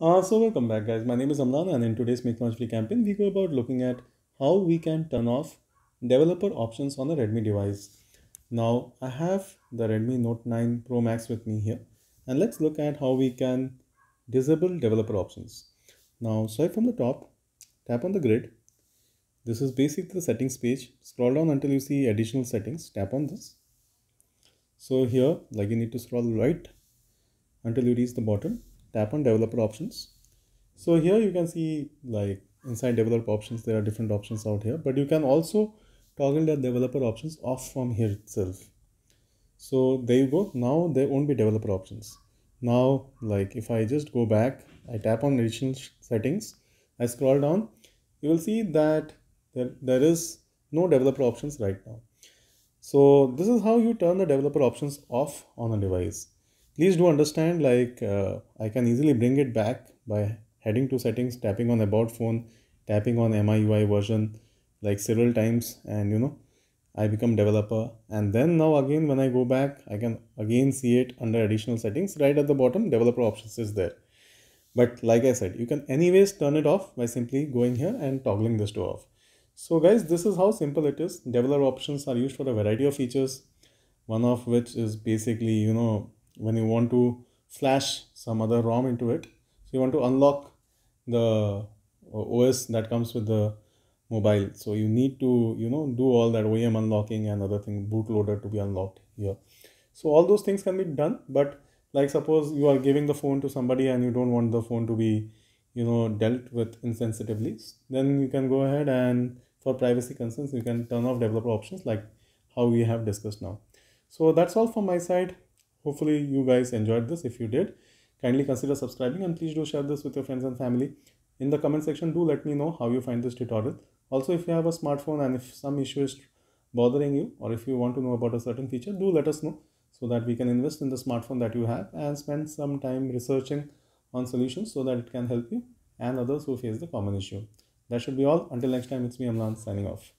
Uh, so welcome back guys, my name is Amlan and in today's Make Knowledge Free campaign we go about looking at how we can turn off developer options on a Redmi device. Now I have the Redmi Note 9 Pro Max with me here and let's look at how we can disable developer options. Now swipe from the top, tap on the grid. This is basically the settings page. Scroll down until you see additional settings, tap on this. So here like you need to scroll right until you reach the bottom tap on developer options. So here you can see like inside developer options there are different options out here but you can also toggle the developer options off from here itself. So there you go. Now there won't be developer options. Now like if i just go back i tap on additional settings i scroll down you will see that there, there is no developer options right now. So this is how you turn the developer options off on a device please do understand like uh, I can easily bring it back by heading to settings tapping on about phone tapping on MIUI version like several times and you know I become developer. And then now again when I go back I can again see it under additional settings. Right at the bottom developer options is there. But like I said you can anyways turn it off by simply going here and toggling this to off. So guys this is how simple it is. Developer options are used for a variety of features one of which is basically you know when you want to flash some other ROM into it. So you want to unlock the uh, OS that comes with the mobile. So you need to, you know, do all that OEM unlocking and other thing, bootloader to be unlocked here. So all those things can be done, but like suppose you are giving the phone to somebody and you don't want the phone to be, you know, dealt with insensitively, then you can go ahead and for privacy concerns, you can turn off developer options like how we have discussed now. So that's all from my side. Hopefully you guys enjoyed this. If you did, kindly consider subscribing and please do share this with your friends and family. In the comment section, do let me know how you find this tutorial. Also, if you have a smartphone and if some issue is bothering you or if you want to know about a certain feature, do let us know so that we can invest in the smartphone that you have and spend some time researching on solutions so that it can help you and others who face the common issue. That should be all. Until next time, it's me, Amlan, signing off.